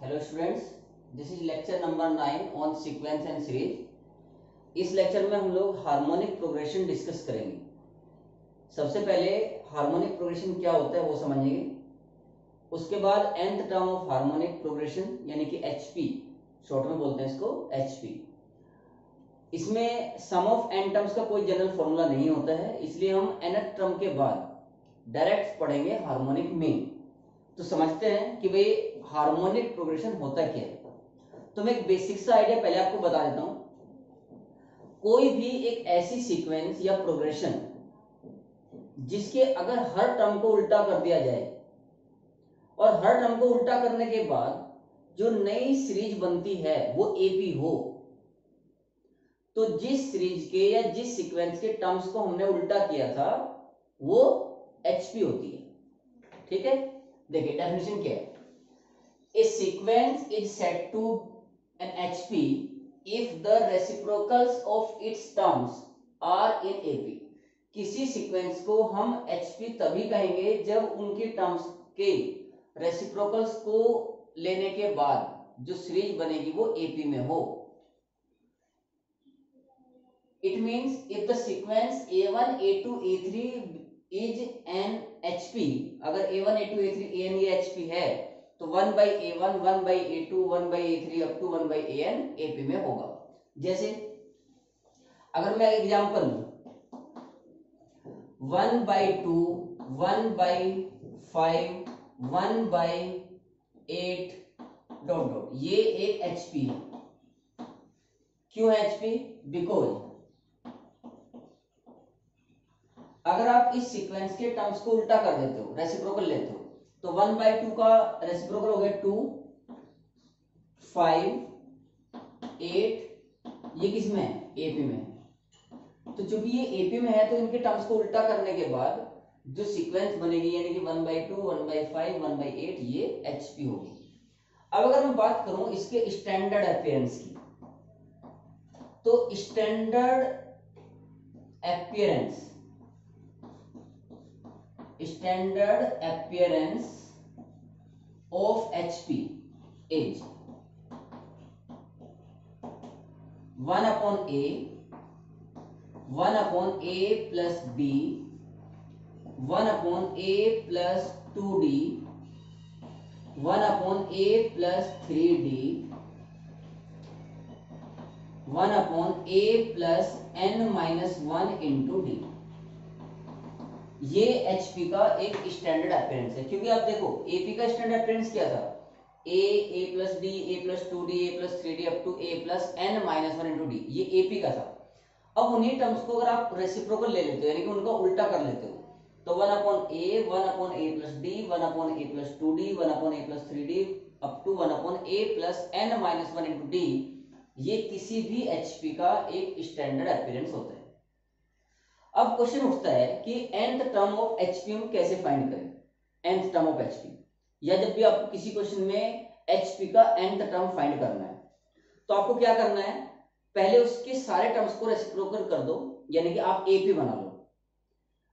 Hello students this is lecture number nine on sequence and series इस lecture में हम लोग हार्मोनिक प्रोग्रेशन डिस्कस करेंगे। सबसे पहले हार्मोनिक प्रोग्रेशन क्या होता है वो समझेंगे। उसके बाद nth term of harmonic progression यानी कि एचपी शॉर्ट में बोलते हैं इसको एचपी इसमें सम ऑफ़ एन टर्म्स का कोई जनरल फॉर्मूला नहीं होता है, इसलिए हम एनथ टर्म के बाद डायरेक्ट पढ़ेंगे हार्मोनिक मीन तो समझते हैं कि भाई हार्मोनिक प्रोग्रेशन होता क्या है? तो मैं एक बेसिक सा आइडिया पहले आपको बता देता हूँ। कोई भी एक ऐसी सीक्वेंस या प्रोग्रेशन जिसके अगर हर टर्म को उल्टा कर दिया जाए और हर टर्म को उल्टा करने के बाद जो नई सीरीज़ बनती है, वो एपी हो तो जिस सीरीज़ के या जिस सीक्वेंस के टर्म्स को हमने उल्टा किया था, वो एचपी होती है। ठीक है? देखिए डेफिनेशन क्या है? a sequence is set to an hp if the reciprocals of its terms are in ap किसी सीक्वेंस को हम एचपी तभी कहेंगे जब उनके टर्म्स के रेसिप्रोकल्स को लेने के बाद जो सीरीज़ बनेगी वो एपी में हो। It means if the sequence a one a two a three is an HP अगर a one a two a three n ये एचपी है तो one by a one one by a two, one by a three up to one by a n A P में होगा। जैसे, अगर मैं example लू, one by two, one by five, one by eight, dot dot, ये एक HP है। क्यों है एचपी बिकॉज़ अगर आप इस सीक्वेंस के टर्म्स को उल्टा कर देते हो रेसिप्रोकल लेते हो तो वन बाई टू का रेसिप्रोकल हो गया टू फाइव एट ये किसमें है? एपी में तो चूँकि ये एपी में है तो इनके टर्म्स को उल्टा करने के बाद जो सीक्वेंस बनेगी, यानी कि one by two one by five one by eight ये एचपी होगी। अब अगर मैं बात करूँ इसके स्टैंडर्ड अपियरेंस की तो standard appearance standard appearance of HP is 1 upon A 1 upon A plus B 1 upon A plus 2D 1 upon A plus 3D 1 upon A plus n minus 1 into D ये एचपी का एक standard appearance है। क्योंकि आप देखो AP का standard appearance क्या था? A a plus d a plus two d a plus three d up to a plus n minus one into d ये एपी का था। अब उन्हीं टर्म्स को अगर आप रेसिप्रोकल ले लेते हो, यानी कि उनका उल्टा कर लेते हो तो one upon a one upon a plus d one upon a plus two d one upon a plus three d up to one upon a plus n minus one into d ये किसी भी HP का एक standard appearance होता है। अब question उठता है कि nth टर्म ऑफ़ एचपी हम कैसे फाइंड करें? nth टर्म ऑफ़ एचपी या जब भी आपको किसी क्वेश्चन में एचपी का nth टर्म फाइंड करना है तो आपको क्या करना है? पहले उसके सारे टर्म्स को रेसिप्रोकल कर दो, यानी कि आप एपी बना लो।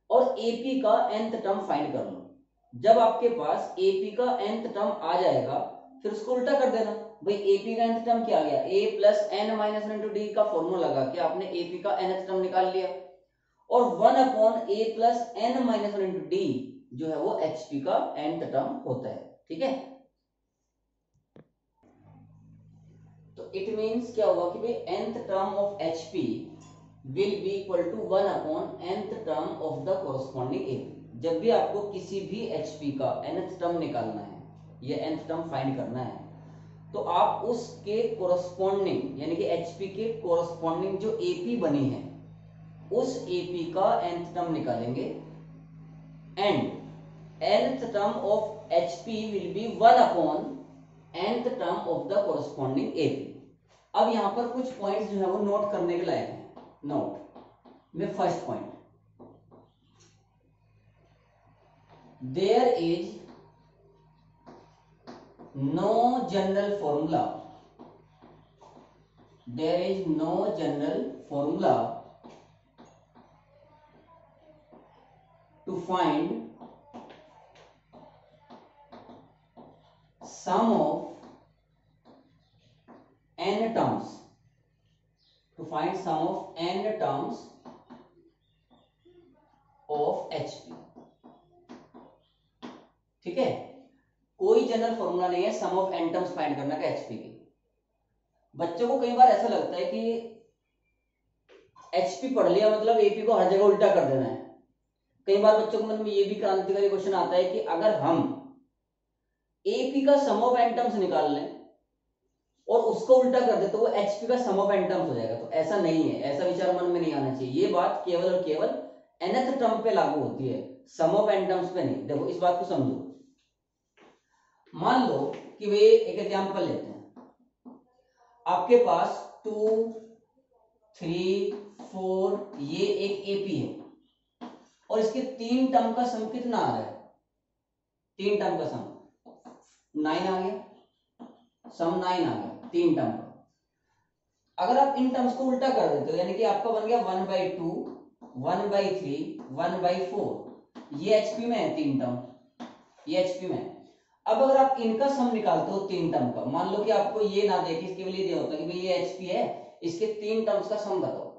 और एपी का nth टर्म फाइंड कर लो। जब आपके पास एपी का nth टर्म आ जाएगा, फिर उसको उल्टा कर देना। भाई एपी का nth टर्म क्या आ गया? A plus n minus d का फॉर्मूला लगा के आपने एपी का nth टर्म निकाल लिया। और one upon a plus n minus one into d जो है वो एचपी का एंथ टर्म होता है, ठीक है? तो इट मींस क्या होगा कि भाई nth term of HP will be equal to one upon nth term of the corresponding AP जब भी आपको किसी भी एचपी का एनथ टर्म निकालना है, या एंथ टर्म फाइंड करना है तो आप उसके कोरस्पॉन्डिंग यानी कि एचपी के कोरस्पॉन्डिंग जो एपी बनी है उस एपी का nth टर्म निकालेंगे. And nth term of HP will be one upon nth term of the corresponding AP अब यहाँ पर कुछ पॉइंट्स जो है वो नोट करने के लायक है. नोट में first point there is no general formula there is no general formula to find sum of n terms. To find sum of n terms of hp ठीक है? कोई जनरल फॉर्मूला नहीं है sum of n terms find करने का HP की। बच्चों को कई बार ऐसा लगता है कि एचपी पढ़ लिया मतलब एपी को हर जगह उल्टा कर देना है। कई बार बच्चों के मन में ये भी क्रांतिकारी क्वेश्चन आता है कि अगर हम एपी का सम ऑफ़ एंटम्स निकाल लें और उसको उल्टा कर दे तो वो एचपी का सम ऑफ़ एंटम्स हो जाएगा। तो ऐसा नहीं है, ऐसा विचार मन में नहीं आना चाहिए। ये बात केवल और केवल एनथ टर्म पे लागू होती है। सम ऑफ़ एंटम्स पे नहीं। देखो, इस बात को समझो। मान लो कि वे एक एग्ज़ाम्पल लेते हैं। आपके पास टू थ्री फोर ये एक एपी है। और इसके तीन टर्म का सम कितना आ रहा है? तीन टर्म का सम। नाइन आ गया। सम नाइन आ गया, तीन टर्म का। अगर आप इन टर्म्स को उल्टा कर देते हो, यानी कि आपका बन गया one by two, one by three, one by four, ये एचपी में है तीन टर्म। ये एचपी में अब अगर आप इनका सम निकालते हो तीन टर्म का, मान लो कि आपको ये ना देखे, इसके लिए दिया होता कि भाई ये एचपी है, इसके तीन टर्म्स का सम बताओ।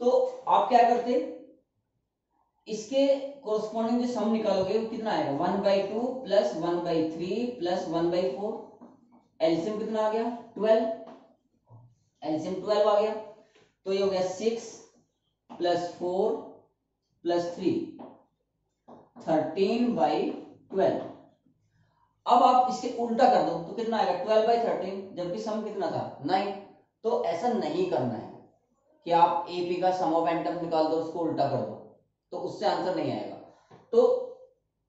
तो आप क्या करते? इसके कोरस्पॉन्डिंग जो सम निकालोगे वो कितना आएगा? One by two plus one by three plus one by four LCM कितना आ गया? ट्वेल्व एल्सियम ट्वेल्व आ गया। तो ये हो गया six plus four plus three thirteen by twelve अब आप इसके उल्टा कर दो तो कितना आएगा? ट्वेल्व बाई थर्टीन जबकि सम कितना था? नाइन तो ऐसा नहीं करना है कि आप एपी का सम ऑफ़ एंटम निकाल दो उसको उल्टा कर दो। तो उससे आंसर नहीं आएगा। तो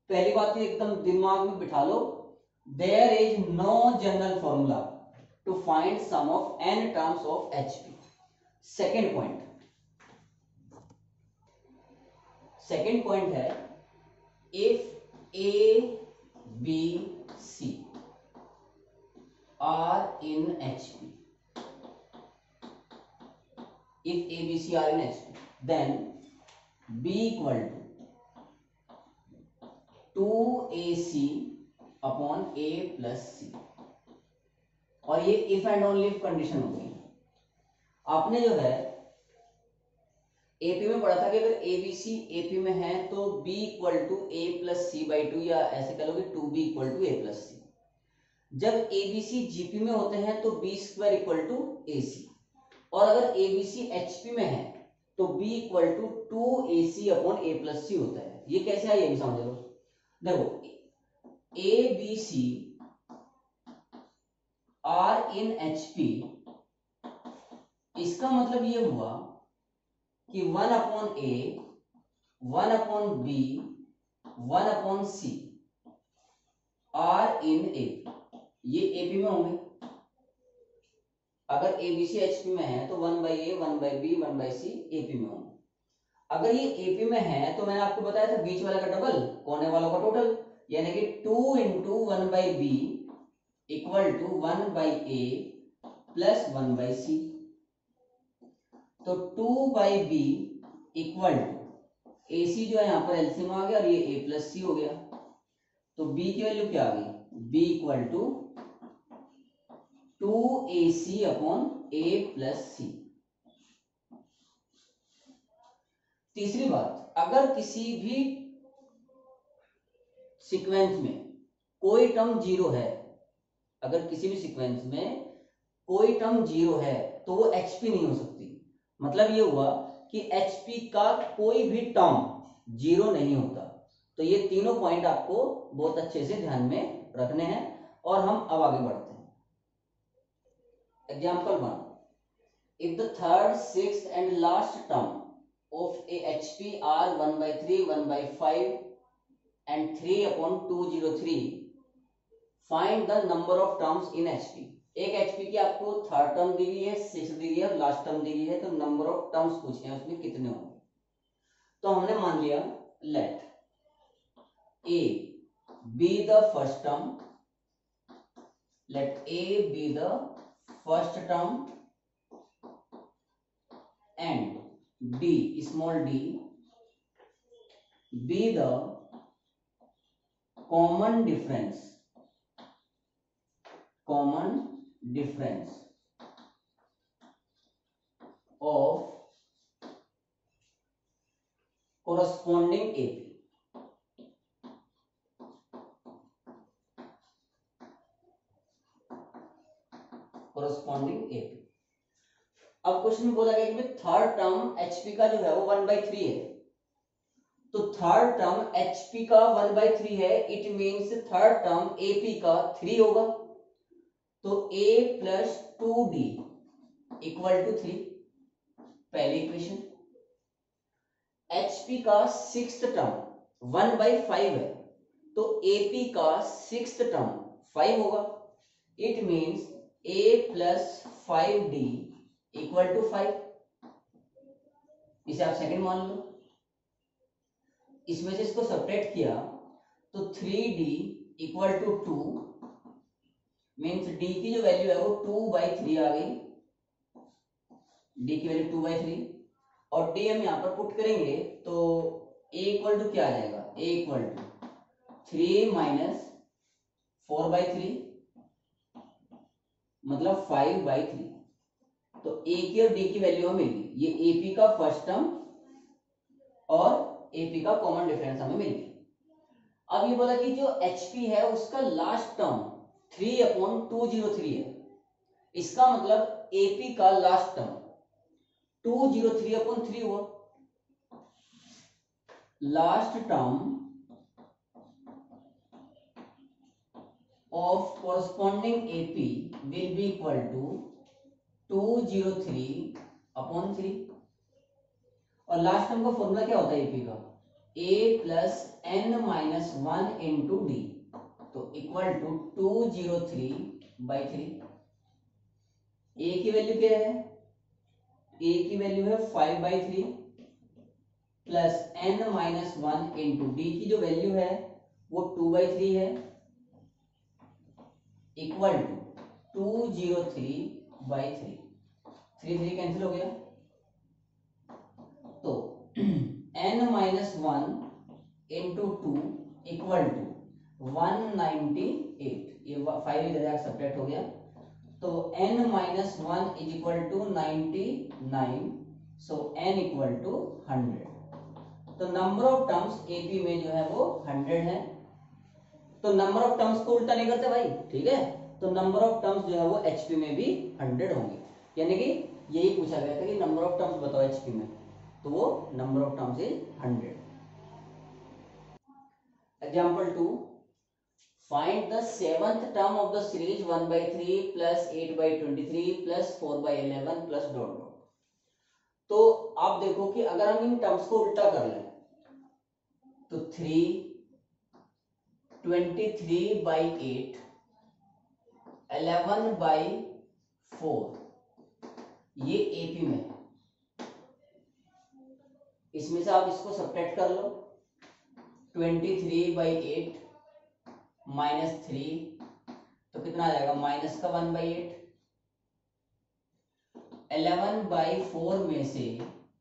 पहली बात तो एकदम दिमाग में बिठा लो। There is no general formula to find sum of n terms of H P second point second point है if A, B, C are in HP. If A, B, C are in HP, then B equal to 2AC upon A plus C. और ये if and only condition होगी आपने जो है AP में पढ़ा था कि अगर एबीसी एपी में है तो B equal to A plus C by two या ऐसे कह लोगे two B equal to A plus C जब एबीसी जीपी में होते हैं तो B square equal to A C और अगर एबीसी एचपी में है तो B equal to two A C upon A plus C होता है। ये कैसे है ये भी समझ लो देखो A B C are in H P इसका मतलब ये हुआ कि one upon A one upon B one upon C are in A ये एपी में होंगे। अगर A B C H P में है तो one by A one by B one by C AP में होंगे। अगर ये एपी में है तो मैंने आपको बताया था बीच वाला का डबल कोने वालों का टोटल यानी कि two into one by B equal to one by A plus one by C तो two by B equal to A C जो है, यहाँ पर एलसीएम आ गया और ये ए प्लस सी हो गया। तो बी की वैल्यू क्या आ गई? B equal to two A C upon A plus C. तीसरी बात, अगर किसी भी सीक्वेंस में कोई टर्म ज़ीरो है, अगर किसी भी सीक्वेंस में कोई टर्म ज़ीरो है तो वो एचपी नहीं हो सकती। मतलब ये हुआ कि एचपी का कोई भी टर्म ज़ीरो नहीं होता। तो ये तीनों पॉइंट आपको बहुत अच्छे से ध्यान में रखने हैं और हम अब आगे बढ़ते the third six and last term of a H P are one by three one by five and three upon two zero three find the number of terms in H P एक HP की आपको third term दी गई है six दी गई है last term दी गई है तो नंबर ऑफ़ टर्म्स पूछे हैं उसमें कितने होंगे? तो हमने मान लिया let A be the first term let A be the first term and d small d be the common difference common difference of corresponding AP corresponding AP. अब क्वेश्चन में बोला गया कि थर्ड टर्म एचपी का जो है वो one by three है। तो थर्ड टर्म एचपी का वन बाई थ्री है it means third term AP का थ्री होगा। तो A plus two D equal to three पहली इक्वेशन एचपी का six term one by five है तो एपी का सिक्स टर्म फाइव होगा। It means A plus five D equal to five इसे आप सेकंड मान लो। इसमें से इसको सपरेट किया तो three D equal to two means D की जो वैल्यू है वो टू बाई थ्री आ गई। डी की वैल्यू टू बाई थ्री और डी हम यहाँ पर पुट करेंगे तो ए इक्वल टू क्या आ जाएगा? A equal to three minus four by three मतलब फाइव बाई थ्री तो ए की और डी की वैल्यू हमें मिल ये एपी का फ़र्स्ट टर्म और एपी का कॉमन डिफरेंस हमें मिल गई अब ये बोला कि जो एचपी है, उसका last term three upon two zero three है। इसका मतलब एपी का last term two zero three upon three हुआ। Last term of corresponding AP will be equal to 203 upon three और लास्ट टर्म का फॉर्मूला क्या होता है एपी का? A plus n minus one into D तो equal to two zero three by three A की value क्या है? ए की वैल्यू है five by three plus n minus one into D की जो वैल्यू है, वो टू बाई थ्री है. Equal to two zero three by three. Three three cancel हो गया। तो n minus one into two equal to one ninety eight ये five इधर हो गया। तो n minus one is equal to ninety nine so n equal to hundred तो number of terms AP में जो है वो हंड्रेड है। तो नंबर ऑफ़ टर्म्स को उल्टा नहीं करते भाई, ठीक है? तो नंबर ऑफ़ टर्म्स जो है वो एचपी में भी हंड्रेड होंगे। यानी कि यही पूछा गया था कि नंबर ऑफ़ टर्म्स बताओ एचपी में। तो वो number of terms is hundred example two the seventh term of the series one by three plus eight by twenty three plus four by eleven plus dot dot तो आप देखो कि अगर हम इन टर्म्स को उल्टा कर लें तो three twenty three by eight eleven by four ये एपी में इसमें से आप इसको सब्ट्रैक्ट कर लो। Twenty three by eight minus three तो कितना आ जाएगा? माइनस का one by eight eleven by four में से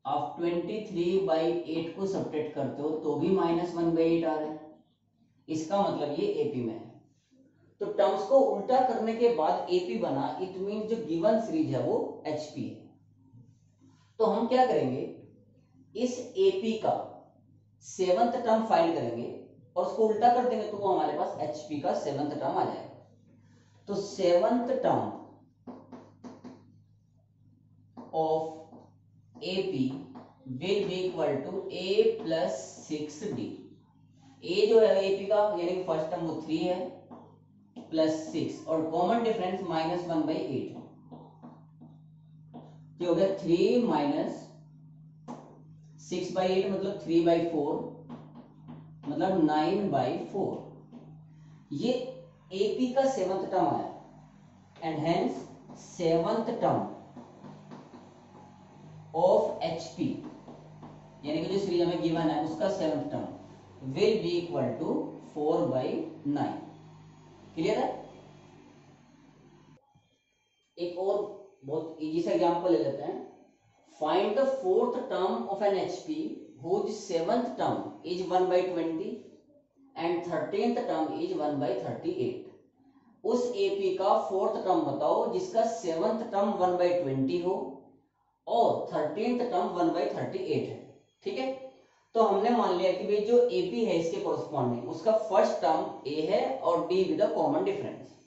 आप ट्वेंटी थ्री बाई एट को सब्ट्रैक्ट करते हो तो भी माइनस वन बाई एट आ रहा है। इसका मतलब ये एपी में है। तो टर्म्स को उल्टा करने के बाद एपी बना इट मीन जो गिवन सीरीज़ है वो एचपी है। तो हम क्या करेंगे? इस एपी का सेवंथ टर्म फाइंड करेंगे और उसको उल्टा कर देंगे तो वो हमारे पास एचपी का सेवंथ टर्म आ जाएगा। तो seventh term of AP will be equal to A plus six D A जो है एपी का, यानी कि फ़र्स्ट टर्म वो थ्री है प्लस सिक्स और common difference minus one by eight हो गया three minus six by eight मतलब थ्री बाई फोर मतलब नाइन बाई फोर ये एपी का सेवंथ टर्म आया and hence seventh term of HP यानी कि जो सीरीज़ हमें गिवन है, उसका seventh term will be equal to four by nine clear है एक और बहुत इजी सा एग्जांपल ले लेते हैं. Find the fourth term of an HP whose seventh term is 1 by 20 and thirteenth term is 1 by 38 उस एपी का फोर्थ टर्म बताओ जिसका seventh term one by twenty हो और thirteenth term one by thirty eight है. ठीक है? तो हमने मान लिया कि भाई जो एपी है इसके कोरस्पॉन्डिंग उसका फ़र्स्ट टर्म ए है और D with common difference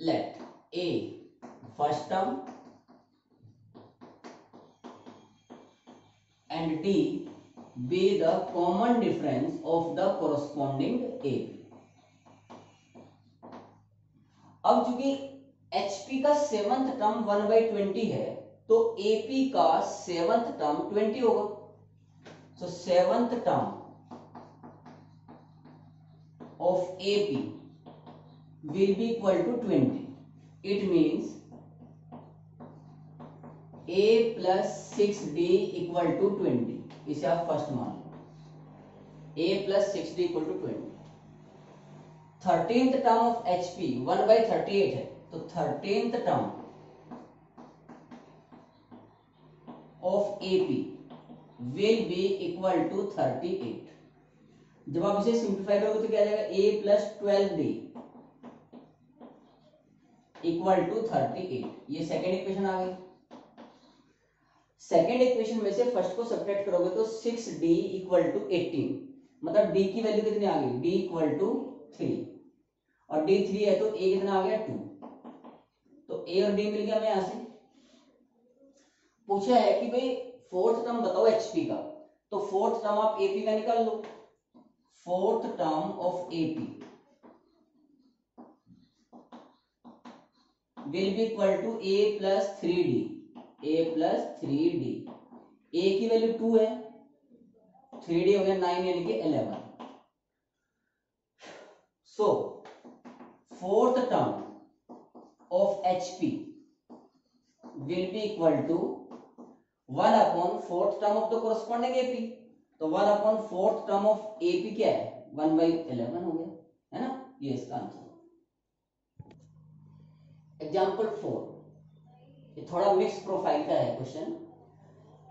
let A first term and D be the common difference of the corresponding AP. अब चूँकि HP का seventh term one by twenty है तो AP का सेवंथ टर्म ट्वेंटी होगा so seventh term of AP will be equal to 20. It means A plus 6D equal to 20. इसे आप first मान लो A plus six D equal to twenty thirteenth term of H P one by thirty eight है तो thirteenth term of A P will be equal to thirty eight जब आप इसे simplify करोगे तो क्या आ जाएगा? A plus twelve D equal to thirty eight ये सेकेंड इक्वेशन आ गई। सेकेंड इक्वेशन में से फ़र्स्ट को सब्ट्रैक्ट करोगे तो six D equal to eighteen मतलब डी की वैल्यू कितनी आ गई? डी इक्वल टू थ्री और डी थ्री है तो ए कितना आ गया? टू तो ए और डी मिल गया हमें यहाँ से। पूछा है कि भाई फोर्थ टर्म बताओ एचपी का। तो फोर्थ टर्म आप एपी का निकाल लो। Fourth term of AP will be equal to A plus three D A plus three D A की वैल्यू टू है। थ्री डी हो गया नाइन यानी कि eleven so fourth term of H P will be equal to one upon fourth term of the corresponding AP तो one upon fourth term of AP क्या है? One by eleven हो गया, है ना? ये इसका आंसर एग्ज़ाम्पल फोर ये थोड़ा मिक्स प्रोफ़ाइल का है question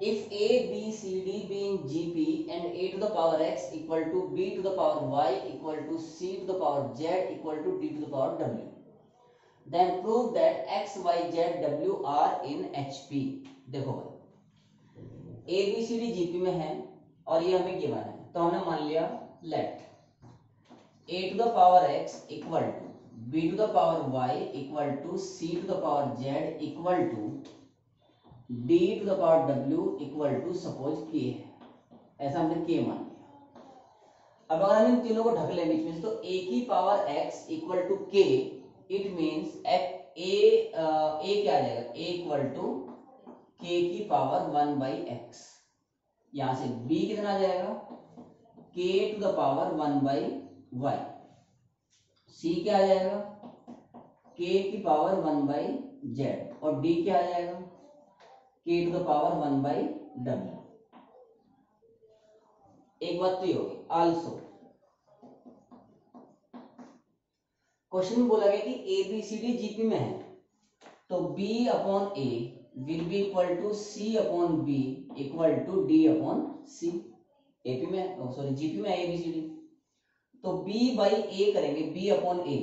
A B C D being GP and A to the power X equal to B to the power Y equal to C to the power Z equal to D to the power W then prove that X Y Z W are in H P देखो भाई। A B C D GP में है और ये हमें given है। तो हमने मान लिया let A to the power X equal to b to the power y equal to, c to the power z equal to, d to the power w equal to, suppose k है। ऐसा हमने के मान लिया। अब अगर हम इन तीनों को ढक ले बीच में तो ए की power X equal to K it a a क्या आ जाएगा? A इक्वल टू k की पावर वन बाई एक्स यहाँ से b कितना आ जाएगा? k to the power one by Y C क्या आ जाएगा? के की पावर वन बाई जेड और डी क्या आ जाएगा? K to the power one by W एक बात तो ये होगी। आल्सो क्वेश्चन बोला गया कि A B C D GP में है। तो B upon A will be equal to C upon B equal to D upon C AP में सॉरी जीपी में ए बी सी डी तो b बाई ए करेंगे, b अपॉन ए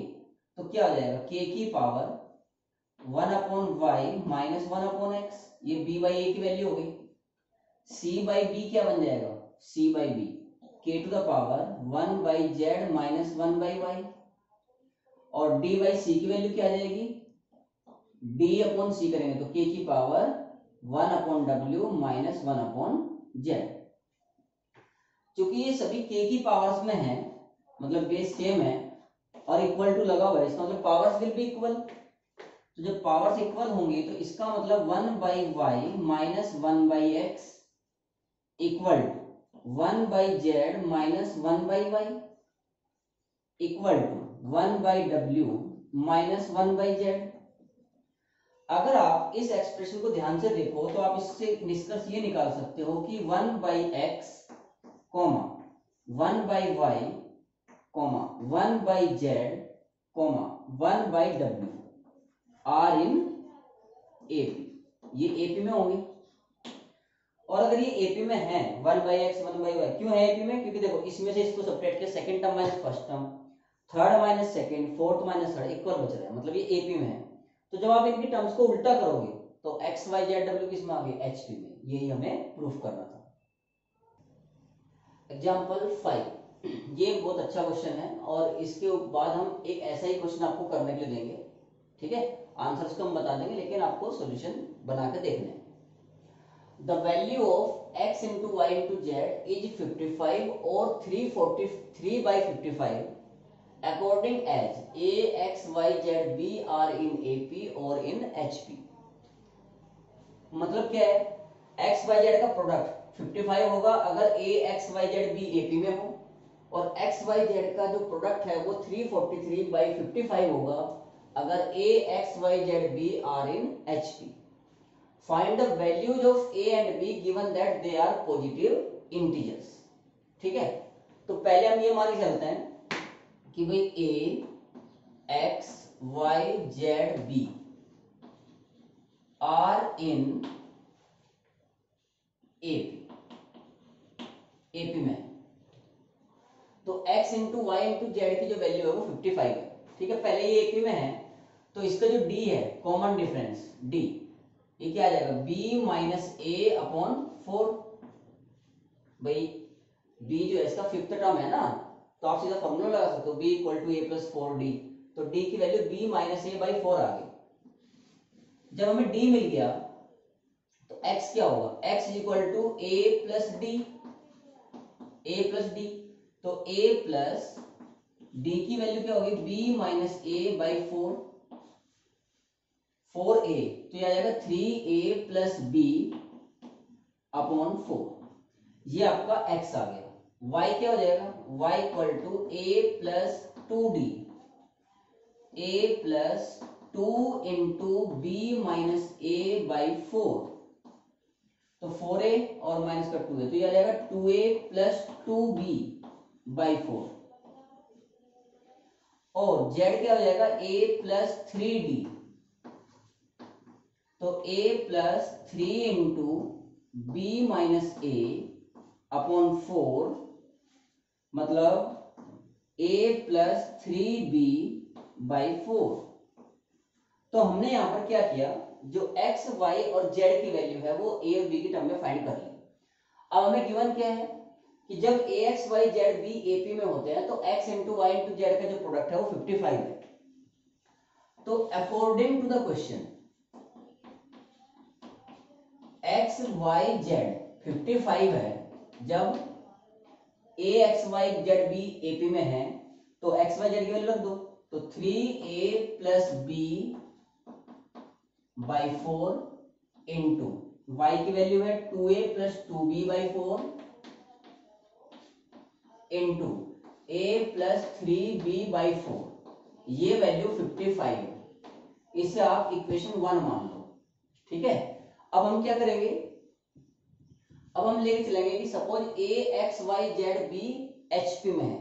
तो क्या आ जाएगा? K की power one upon y minus one upon x ये b बाई ए की वैल्यू हो गई. C बाई बी क्या बन जाएगा? C by b k to the power one by z minus one by y और d बाई सी की वैल्यू क्या आ जाएगी? D अपॉन सी करेंगे तो के की power one upon W minus one upon z क्योंकि ये सभी के की पावर्स में है मतलब बेस सेम है, और इक्वल टू लगा हुआ है, इसका मतलब पावर्स विल बी इक्वल तो जब पावर्स इक्वल होंगी तो इसका मतलब one by y minus one by x equal to one by z minus one by y equal to one by W minus one by Z अगर आप इस expression को ध्यान से देखो तो आप इससे निष्कर्ष ये निकाल सकते हो कि one by x comma one by y comma one by z comma one by W are in AP ये एपी में होंगे। और अगर ये एपी में है one by x one by y क्यों है एपी में? क्योंकि देखो, इसमें से इसको सपरेट किया second term minus first term third minus second fourth minus third equal बच रहा है। मतलब ये एपी में है। तो जब आप इनकी टर्म्स को उल्टा करोगे तो एक्स वाई जेड डब्ल्यू किसमें आ गई? एचपी में। यही हमें प्रूफ करना था। एग्ज़ाम्पल फाइव ये बहुत अच्छा क्वेश्चन है और इसके बाद हम एक ऐसा ही क्वेश्चन आपको करने के लिए देंगे। ठीक है? आंसर्स को हम बता देंगे, लेकिन आपको सोल्यूशन बना के देखना है। The value of x into y into z is 55 or 343 by 55 according as a x y z b are in A P और इन एच पी मतलब क्या है? एक्स वाई जेड का प्रोडक्ट 55 होगा अगर a x y z b A P में हो। और एक्स वाई जेड का जो प्रोडक्ट है वो 343 फोर्टी थ्री बाई फिफ्टी होगा अगर a x y z b are in H P find the values of a and b given that they are positive integers ठीक है? तो पहले हम ये मान के चलते हैं। कि भाई a, x, y, z, b are in ap ap में। तो x into y into z की जो वैल्यू है वो 55 है। ठीक है, पहले ये एपी में है तो इसका जो d है कॉमन डिफरेंस d, ये क्या आ जाएगा? B minus a upon four भाई, b जो है, इसका फिफ्थ टर्म है ना तो आप सीधा फॉर्मूला लगा सकते हो, b equal to a plus four d तो d की value b minus a by four आ गई। जब हमें d मिल गया तो x क्या होगा? X equal to a plus d a plus d तो a प्लस d की वैल्यू क्या होगी? B minus a by four four a तो ये आ जाएगा three a plus b upon four ये आपका x आ गया। Y क्या हो जाएगा? Y equal to a plus two d a plus two into b minus a by four तो फोर ए और माइनस का टू ए तो ये आ जाएगा two a plus two b by four और z क्या हो जाएगा? A प्लस थ्री डी तो a plus three into b minus a upon four मतलब a plus three b by four तो हमने यहाँ पर क्या किया? जो x, y और z की वैल्यू है वो a और b की टर्म में फाइंड कर ली। अब हमें गिवन क्या है? कि जब a x y z b AP में होते हैं तो x into y into z का जो प्रोडक्ट है वो 55 है। तो according to the question x y z fifty five है जब a x y z b AP में है तो एक्स वाई जेड की वैल्यू रख दो। तो three a plus b by four into y की वैल्यू है two a plus two b by four into a plus three b by four ये वैल्यू फिफ्टी फाइव है। इसे आप इक्वेशन वन मान लो। ठीक है? अब हम क्या करेंगे? अब हम लेके चलेंगे कि suppose a x y z b H P में है।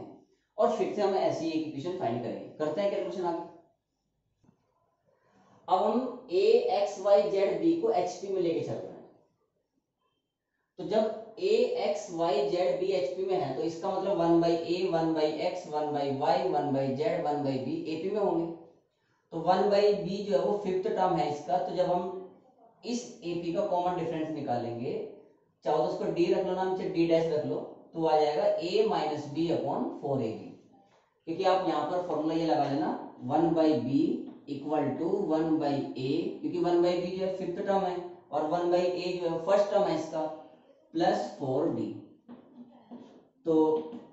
और फिर से हम ऐसी एक इक्वेशन फाइंड करेंगे। करते हैं कैलकुलेशन आगे। अब हम a x y z b को एच पी में लेके चल रहे हैं। तो जब a x y z b H P में है तो इसका मतलब one by a one by x one by y one by z one by b AP में होंगे। तो वन बाई बी जो है वो फिफ्थ टर्म है इसका। तो जब हम इस एपी का कॉमन डिफरेंस निकालेंगे चाहो तो उसको डी रख लो नाम से डी डैश रख लो तो आ जाएगा a minus b upon four a b क्योंकि आप यहाँ पर फॉर्मूला ये लगा लेना one by b equal to one by a क्योंकि वन बाई बी जो है फिफ्थ टर्म है, और वन बाई ए जो है फ़र्स्ट टर्म है इसका प्लस फोर डी तो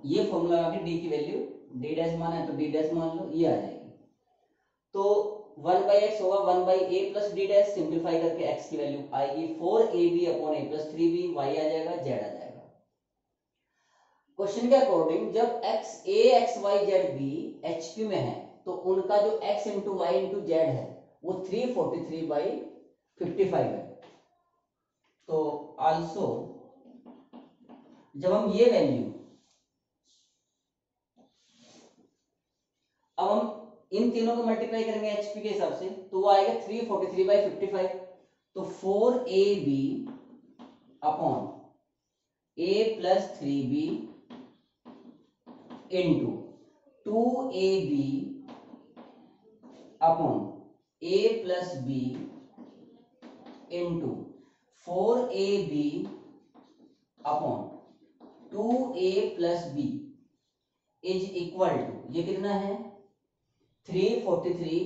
ये फॉर्मूला लगा के डी की वैल्यू डी डैश माना है तो डी डैश मान लो, ये आ जाएगी. तो वन बाई एक्स होगा one by a plus d dash simplify करके एक्स की वैल्यू आएगी। Four a b upon a plus three b y आ जाएगा जेड आ जाएगा। क्वेश्चन के अकॉर्डिंग जब x a x y z b H में है तो उनका जो x into y into z है, वो three forty three by fifty five है। तो आल्सो जब हम ये वैल्यू अब हम इन तीनों को मल्टीप्लाई करेंगे एचपी के हिसाब से तो वो आएगा three forty three by fifty five तो four a b upon a plus three b into two a b upon a plus b into four a b upon two a plus b is equal to ये कितना है? Three forty three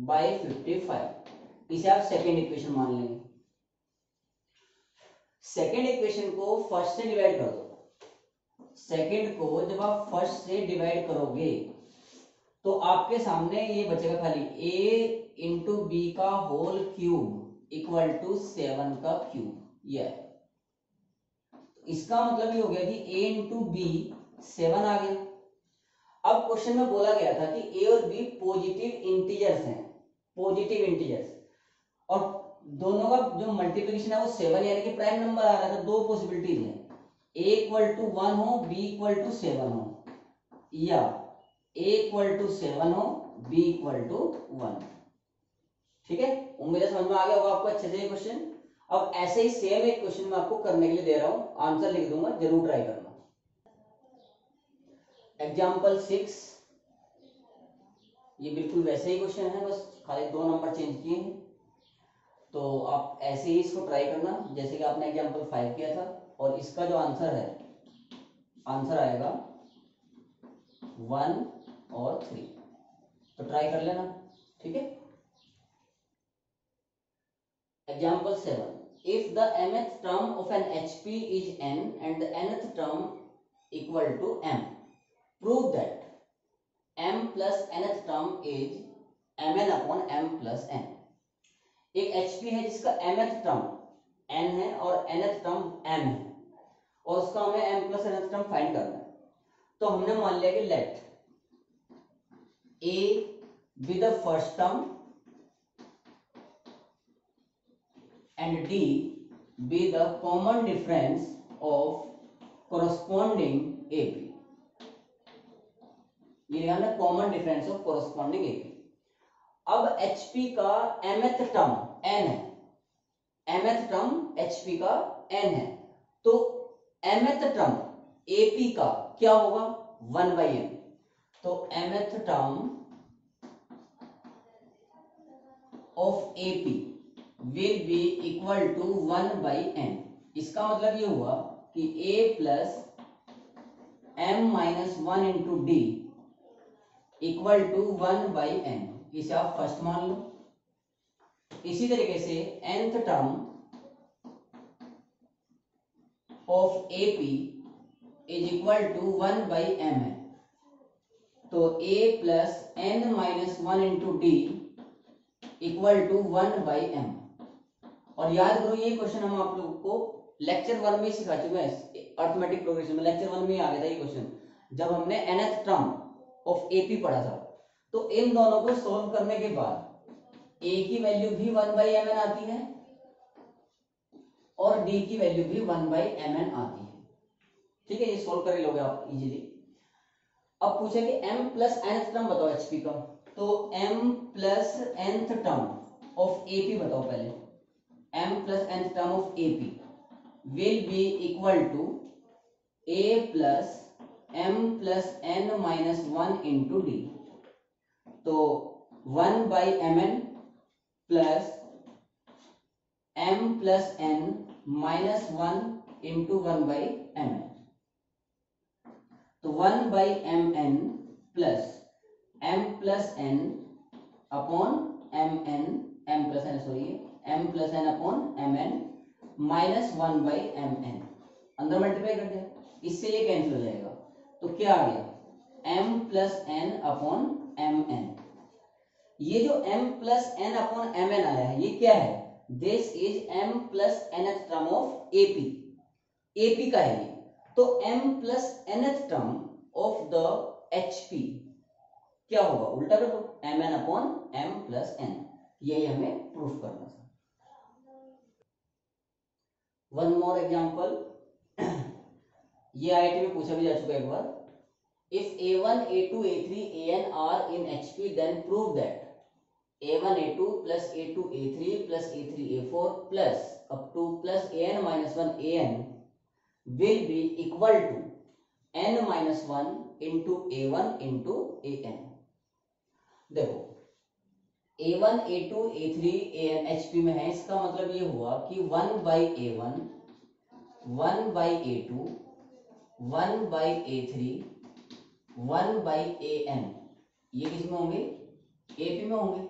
by fifty five. इसे आप second equation मान लेंगे। Second equation को first से divide कर दो। सेकेंड को जब आप फ़र्स्ट से डिवाइड करोगे तो आपके सामने ये बचेगा खाली a इंटू बी का whole cube equal to seven का क्यूब ये इसका मतलब ये हो गया कि a इंटू बी सेवन आ गया। अब क्वेश्चन में बोला गया था कि ए और बी पॉजिटिव इंटीजर्स हैं पॉजिटिव इंटीजर्स और दोनों का जो मल्टीप्लिकेशन है वो सेवन यानी कि प्राइम नंबर आ रहा था दो पॉसिबिलिटीज है. A इक्वल टू वन हो, b इक्वल टू सेवन हो. या a इक्वल टू सेवन हो, b इक्वल टू वन ठीक है? उम्मीद है समझ में आ गया होगा आपको अच्छे से क्वेश्चन अब ऐसे ही सेम एक क्वेश्चन मैं आपको करने के लिए दे रहा हूँ. आंसर लिख दूँगा, ज़रूर ट्राई करना. एग्ज़ाम्पल सिक्स ये बिल्कुल वैसे ही क्वेश्चन है, बस खाली दो नंबर चेंज किए हैं। तो आप ऐसे ही इसको ट्राई करना, जैसे कि आपने एग्ज़ाम्पल फाइव किया था, और इसका जो आंसर है आंसर आएगा वन और थ्री तो ट्राई कर लेना, ठीक है? Example seven if the mth term of an hp is n and the nth term equal to m prove that m plus nth term is mn upon m plus n एक hp है जिसका mth term n है और nth term m है और उसका हमें m plus nth term find करना है तो हमने मान लिया कि let a be the first term and d be the common difference of corresponding AP. ये लिखा है common difference of corresponding AP अब HP का mth टर्म n है। mth टर्म HP का n है। तो mth टर्म AP का क्या होगा? वन बाई एन तो mth term of AP will be equal to one by n इसका मतलब ये हुआ कि a plus m minus one into d equal to one by n. इसे आप फ़र्स्ट मान लो। इसी तरीके से nth term of A P is equal to one by m है तो a plus n minus one into d equal to one by m और याद करो, ये क्वेश्चन हम आप लोगों को लेक्चर वन में सिखा चुके हैं। अर्थमेटिक प्रोग्रेशन में लेक्चर वन में आ गया था ये क्वेश्चन जब हमने nth टर्म ऑफ़ एपी पढ़ा था। तो इन दोनों को सोल्व करने के बाद a की वैल्यू भी वन बाई एम एन आती है और d की वैल्यू भी वन बाई एम एन आती है। ठीक है, ये सोल्व कर लोगे आप इजीली अब पूछे कि m प्लस nth टर्म बताओ hp का। तो m plus nth term of ap बताओ पहले। M plus nth term of AP will be equal to a plus m plus n minus one into d तो one by m n plus m plus n minus one into one by m n तो one by m n plus m plus n upon m n m plus n sorry m plus n upon m n minus one by m n अंदर multiply कर हैं इससे ये cancel हो जाएगा। तो क्या आ गया? M plus n upon m n ये जो m plus n upon m n आया है ये क्या है? This is m plus nth term of AP AP का है ये. तो m plus nth term of the HP क्या होगा? उल्टा कर m n upon m plus n यही हमें प्रूफ करना था. वन मोर एग्ज़ाम्पल ये आई में पूछा भी जा चुका है एक बार। If a one a two a three a n are in H P then prove that a one a two plus a two a three plus a three a four plus up to plus a n minus one a n will be equal to n minus one into a one into a n देखो a one a two a three a n H P में है, इसका मतलब ये हुआ कि one by a one one by a two one by a three, one by a n. ये किसमें होंगे? ए पी में होंगे।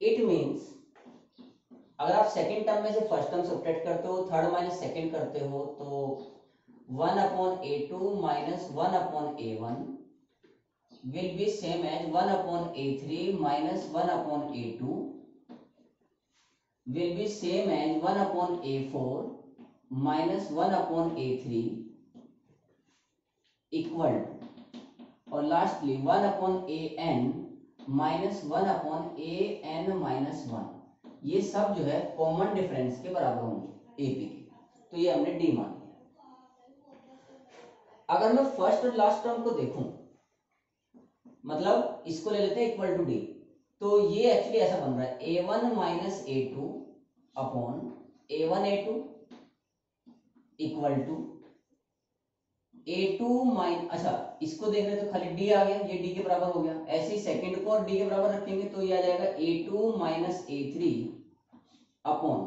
इट मीन्स अगर आप सेकेंड टर्म में से फ़र्स्ट टर्म सब्ट्रैक्ट करते हो थर्ड माइनस सेकेंड करते हो तो one upon a two minus one upon a one will be same as one upon a three minus one upon a two will be same as one upon a four minus one upon a three equal, और lastly one upon a n minus one upon a n minus one. ये सब जो है common difference के बराबर होंगे AP के। तो ये हमने डी मान लिया। अगर मैं फ़र्स्ट और लास्ट टर्म को देखूँ मतलब इसको ले लेते हैं इक्वल टू डी तो ये एक्चुअली ऐसा बन रहा है a one minus a two upon a one a two equal to a two minus अच्छा इसको देख रहे तो खाली डी आ गया, ये डी के बराबर हो गया। ऐसे ही सेकेंड को और डी के बराबर रखेंगे तो ये आ जाएगा a two minus a three upon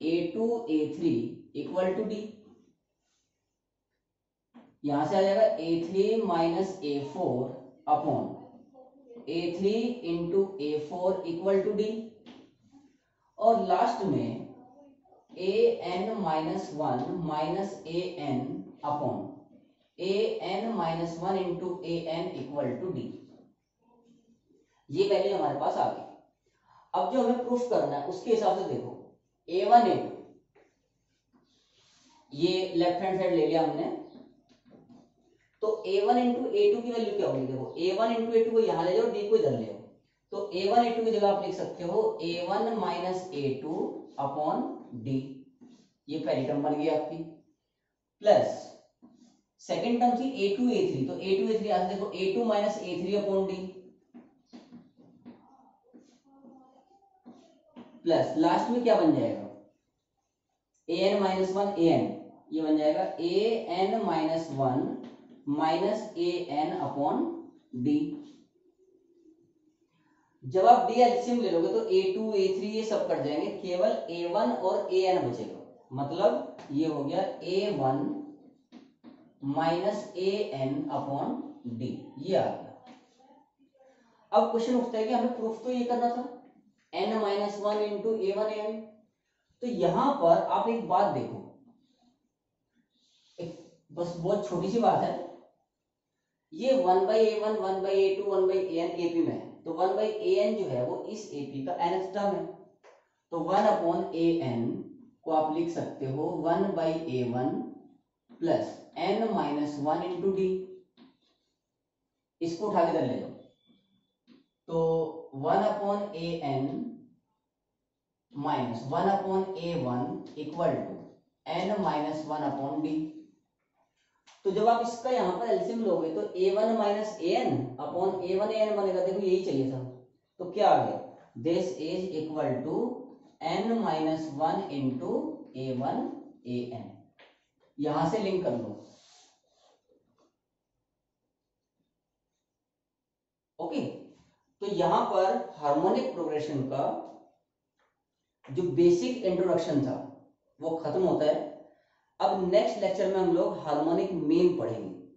a two a three equal to d यहाँ से आ जाएगा a three minus a four upon a three into a four equal to d और लास्ट में a n minus one minus a n upon a n minus one into a n equal to d ये value हमारे पास आ गई। अब जो हमें proof करना है, उसके हिसाब से देखो। ए वन ए टू ये लेफ़्ट हैंड साइड ले लिया हमने। तो a one into a two की वैल्यू क्या होगी? देखो a one into a two को यहाँ ले जाओ डी को इधर ले तो ए वन ए टू की जगह आप लिख सकते हो a one minus a two upon d ये पहली टर्म बन गई आपकी। प्लस सेकेंड टर्म थी ए टू ए थ्री तो ए टू ए थ्री आज देखो a two minus a three upon d plus last में क्या बन जाएगा? A n minus one a n ये बन जाएगा a n minus one minus a n upon d जब आप डी एलसीएम ले लोगे तो ए टू ए थ्री ये सब कट जाएँगे, केवल ए वन और ए एन बचेगा। मतलब ये हो गया a one minus a n upon d ये आ गया। अब क्वेश्चन उठता है कि हमें प्रूफ तो ये करना था। N minus one into a one n तो यहाँ पर आप एक बात देखो। एक बस बहुत छोटी सी बात है। ये one by a one one by a two one by a n AP में है। तो वन बाई ए एन जो है वो इस एपी का एन टर्म है। तो वन अपॉन ए एन को आप लिख सकते हो one by a one plus n minus one into d. इसको उठा के इधर ले जाओ। तो one upon a n minus one upon a one equal to n minus one upon d. तो जब आप इसका यहाँ पर एल्सियम लोगे तो a one minus a n upon a one a n बनेगा, देखो यही चाहिए था। तो क्या आ गया? This is equal to n minus one into a one a n यहाँ से लिंक कर लो। ओके तो यहाँ पर हार्मोनिक प्रोग्रेशन का जो बेसिक इंट्रोडक्शन था, वो खत्म होता है। अब नेक्स्ट लेक्चर में हम लोग हार्मोनिक मीन पढ़ेंगे।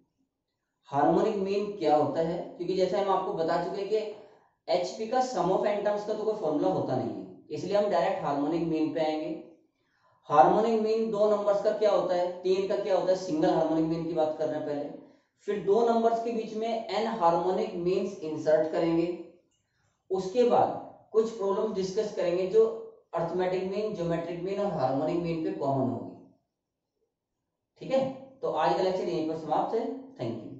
हार्मोनिक मीन क्या होता है? क्योंकि जैसे हम आपको बता चुके हैं कि एचपी का सम ऑफ़ एंटम्स का तो कोई फॉर्मूला होता नहीं है। इसलिए हम डायरेक्ट हार्मोनिक मीन पे आएँगे। हार्मोनिक मीन दो नंबर्स का क्या होता है? तीन का क्या होता है? सिंगल हार्मोनिक मीन की बात कर रहे हैं पहले। फिर दो नंबर्स के बीच में एन हार्मोनिक मीन्स इंसर्ट करेंगे। उसके बाद कुछ प्रॉब्लम डिस्कस करेंगे जो अर्थमेटिक मीन ज्योमेट्रिक मीन और हार्मोनिक मीन पे कॉमन होगी। ठीक है? तो आज का लेक्चर यहीं पर समाप्त है। Thank you